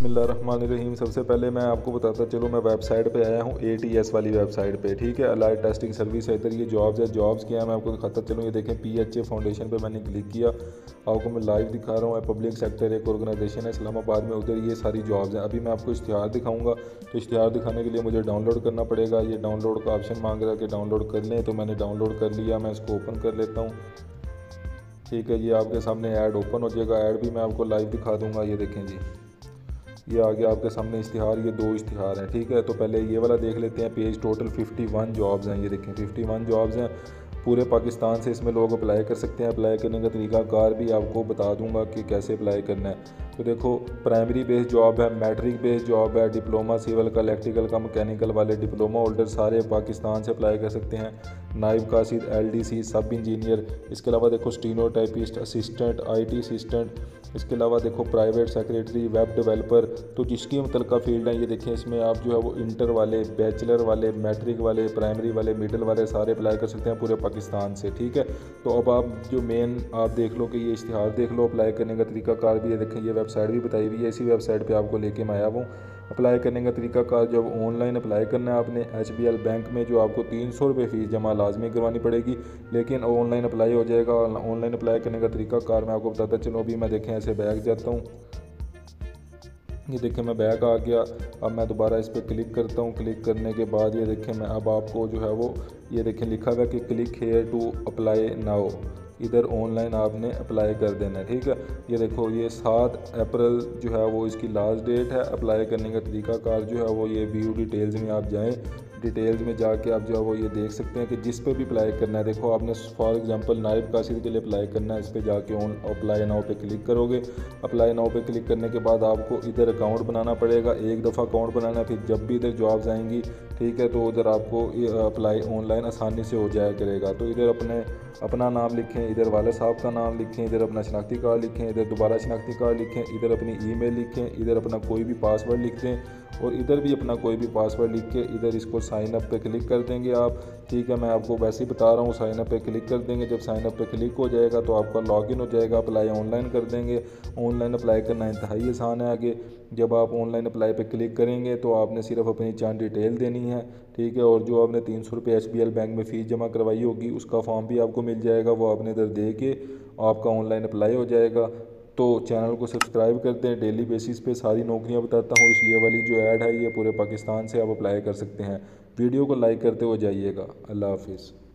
बिसमीम सबसे पहले मैं आपको बताता चलो, मैं वेबसाइट पे आया हूँ ए टी एस वाली वेबसाइट पे, ठीक है? अलाइड टेस्टिंग सर्विस है इधर, ये जॉब्स है जॉब्स क्या है, मैं आपको दिखाता चलूँ, ये देखें पी एच ए फाउंडेशन पे मैंने क्लिक किया। आपको मैं लाइव दिखा रहा हूँ पब्लिक सेक्टर एक ऑर्गेनाइजेशन है, इस्लामाबाद में, उधर ये सारी जॉब्स हैं। अभी मैं आपको इश्तहार दिखाऊँगा तो इश्तहार दिखाने के लिए मुझे डाउनलोड करना पड़ेगा। ये डाउनलोड का ऑप्शन मांग रहा है कि डाउनलोड कर लें तो मैंने डाउनलोड कर लिया, मैं इसको ओपन कर लेता हूँ। ठीक है, ये आपके सामने ऐड ओपन हो जाएगा ऐड भी मैं आपको लाइव दिखा दूँगा, ये देखें जी। ये आ गया आपके सामने इश्तिहार, ये दो इश्तिहार हैं, ठीक है? तो पहले ये वाला देख लेते हैं पेज टोटल 51 जॉब्स हैं, ये देखें 51 जॉब्स हैं। पूरे पाकिस्तान से इसमें लोग अप्लाई कर सकते हैं अप्लाई करने का तरीका कार भी आपको बता दूँगा कि कैसे अप्लाई करना है। तो देखो प्राइमरी बेस्ड जॉब है मैट्रिक बेस्ड जॉब है डिप्लोमा सिविल का इलेक्ट्रिकल का मैकेनिकल वाले डिप्लोमा होल्डर सारे पाकिस्तान से अप्लाई कर सकते हैं। नाइब कासिद सी सब इंजीनियर इसके अलावा देखो steno typist assistant I T assistant इसके अलावा देखो प्राइवेट सेक्रेटरी वेब डेवलपर तो जिसकी मुतल फ़ील्ड है, ये देखें, इसमें आप जो है वो इंटर वाले बैचलर वाले मैट्रिक वाले प्राइमरी वाले मिडिल वाले सारे अप्लाई कर सकते हैं पूरे पाकिस्तान से, ठीक है? तो अब आप जो मेन आप देख लो कि ये इश्तहार देख लो अप्लाई करने का तरीका कार भी है, देखें, ये वेबसाइट भी बताई हुई है। इसी वेबसाइट पर आपको लेके मैं आया हूँ। अप्लाई करने का तरीका कार जब ऑनलाइन अप्लाई करना है आपने, एचबीएल बैंक में जो आपको तीन सौ रुपये फ़ीस जमा लाजमी करवानी पड़ेगी, लेकिन ऑनलाइन अप्लाई हो जाएगा। ऑनलाइन अप्लाई करने का तरीका कार मैं आपको बताता चलो, अभी मैं देखें ऐसे बैग जाता हूँ। ये देखें मैं बैग आ गया। अब मैं दोबारा इस पर क्लिक करता हूँ। क्लिक करने के बाद ये देखें मैं, अब आपको जो है वो, ये देखें लिखा हुआ कि click here to apply now इधर ऑनलाइन आपने अप्लाई कर देना है, ठीक है? ये देखो, ये सात अप्रैल जो है वो इसकी लास्ट डेट है। अप्लाई करने का तरीका कार जो है वो ये व्यू डिटेल्स में आप जाएँ। डिटेल्स में जाके आप जो है वो ये देख सकते हैं कि जिस पे भी अप्लाई करना है। देखो, आपने फॉर एग्जांपल नायब कासिद के लिए अप्लाई करना है, इस पर जाके ऑन अप्लाई नाउ पे क्लिक करोगे। अप्लाई नाउ पे क्लिक करने के बाद आपको इधर अकाउंट बनाना पड़ेगा। एक दफ़ा अकाउंट बनाना, फिर जब भी इधर जॉब्स आएँगी, ठीक है तो उधर आपको अप्लाई ऑनलाइन आसानी से हो जाया करेगा। तो इधर अपने, अपना नाम लिखें, इधर वाले साहब का नाम लिखें, इधर अपना शनाख्ती कार्ड लिखें, इधर दोबारा शनाख्ती कार्ड लिखें, इधर अपनी ईमेल लिखें, इधर अपना कोई भी पासवर्ड लिख दें और इधर भी अपना कोई भी पासवर्ड लिख के इधर इसको साइन अप पे क्लिक कर देंगे आप। ठीक है, मैं आपको वैसे ही बता रहा हूँ साइन अप पे क्लिक कर देंगे। जब साइन अप पे क्लिक हो जाएगा तो आपका लॉगिन हो जाएगा अप्लाई ऑनलाइन कर देंगे। ऑनलाइन अप्लाई करना इंतहाई आसान है आगे। जब आप ऑनलाइन अप्लाई पे क्लिक करेंगे तो आपने सिर्फ़ अपनी चाँद डिटेल देनी है। ठीक है, और जो आपने तीन सौ रुपये एच बैंक में फ़ीस जमा करवाई होगी, उसका फॉर्म भी आपको मिल जाएगा, वो आपने इधर दे के आपका ऑनलाइन अप्लाई हो जाएगा। तो चैनल को सब्सक्राइब कर दें। डेली बेसिस पे सारी नौकरियाँ बताता हूँ। इस ये वाली जो ऐड है, ये पूरे पाकिस्तान से आप अप्लाई कर सकते हैं। वीडियो को लाइक करते हुए जाइएगा। अल्लाह हाफिज़।